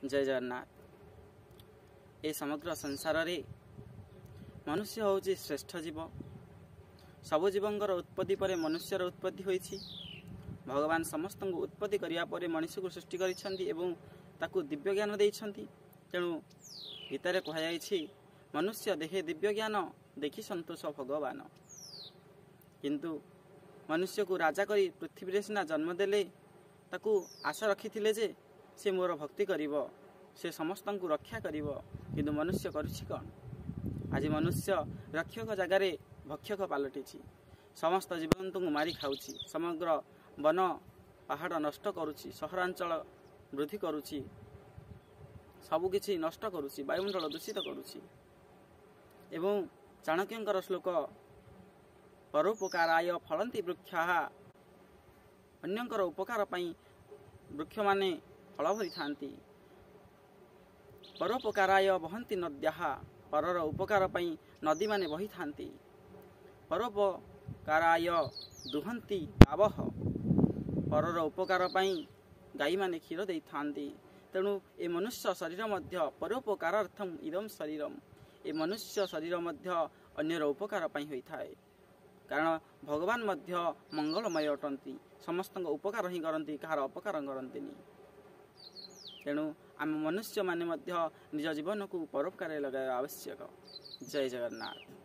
ଜୟ ଜଗନ୍ନାଥ। ଏ ସମଗ୍ର ସଂସାରରେ ମନୁଷ୍ୟ ହେଉଛି ଶ୍ରେଷ୍ଠ ଜୀବ। ସବୁ ଜୀବଙ୍କର ଉତ୍ପତ୍ତି ପରେ ମନୁଷ୍ୟର ଉତ୍ପତ୍ତି ହୋଇଛି। ଭଗବାନ ସମସ୍ତଙ୍କୁ ଉତ୍ପତ୍ତି କରିବା ପରେ ମଣିଷକୁ ସୃଷ୍ଟି କରିଛନ୍ତି ଏବଂ ତାକୁ ଦିବ୍ୟ ଜ୍ଞାନ ଦେଇଛନ୍ତି। ତେଣୁ ଗୀତାରେ କୁହାଯାଇଛି ମନୁଷ୍ୟ ଦେଖେ ଦିବ୍ୟ ଜ୍ଞାନ ଦେଖି ସନ୍ତୋଷ ଭଗବାନ। କିନ୍ତୁ ମନୁଷ୍ୟକୁ ରାଜା କରି ପୃଥିବୀରେ ସିନା ଜନ୍ମ ଦେଲେ ତାକୁ ଆଶା ରଖିଥିଲେ ଯେ ସେ ମୋର ଭକ୍ତି କରିବ ସେ ସମସ୍ତଙ୍କୁ ରକ୍ଷା କରିବ। କିନ୍ତୁ ମନୁଷ୍ୟ କରୁଛି କ'ଣ? ଆଜି ମନୁଷ୍ୟ ରକ୍ଷକ ଜାଗାରେ ଭକ୍ଷକ ପାଲଟିଛି। ସମସ୍ତ ଜୀବଜନ୍ତୁଙ୍କୁ ମାରି ଖାଉଛି। ସମଗ୍ର ବନ ପାହାଡ଼ ନଷ୍ଟ କରୁଛି। ସହରାଞ୍ଚଳ ବୃଦ୍ଧି କରୁଛି। ସବୁକିଛି ନଷ୍ଟ କରୁଛି। ବାୟୁମଣ୍ଡଳ ଦୂଷିତ କରୁଛି। ଏବଂ ଚାଣକ୍ୟଙ୍କର ଶ୍ଲୋକ ପରୋପକାରାୟ ଫଳନ୍ତି ବୃକ୍ଷା। ଅନ୍ୟଙ୍କର ଉପକାର ପାଇଁ ବୃକ୍ଷମାନେ ଫଳ ଭରିଥାନ୍ତି ପରୋପକାରାୟ ବହନ୍ତି ନଦ୍ୟାହା ପରର ଉପକାର ପାଇଁ ନଦୀମାନେ ବହିଥାନ୍ତି। ପରୋପକାରାୟ ଦୁହନ୍ତି ଗାବହ ପରର ଉପକାର ପାଇଁ ଗାଈମାନେ କ୍ଷୀର ଦେଇଥାନ୍ତି। ତେଣୁ ଏ ମନୁଷ୍ୟ ଶରୀର ମଧ୍ୟ ପରୋପକାରାର୍ଥମ ଇଦମ ଶରୀରମ ଏ ମନୁଷ୍ୟ ଶରୀର ମଧ୍ୟ ଅନ୍ୟର ଉପକାର ପାଇଁ ହୋଇଥାଏ। କାରଣ ଭଗବାନ ମଧ୍ୟ ମଙ୍ଗଳମୟ ଅଟନ୍ତି। ସମସ୍ତଙ୍କ ଉପକାର ହିଁ କରନ୍ତି କାହାର ଅପକାର କରନ୍ତିନି। ତେଣୁ ଆମେ ମନୁଷ୍ୟମାନେ ମଧ୍ୟ ନିଜ ଜୀବନକୁ ପରୋପକାରରେ ଲଗାଇବା ଆବଶ୍ୟକ। ଜୟ ଜଗନ୍ନାଥ।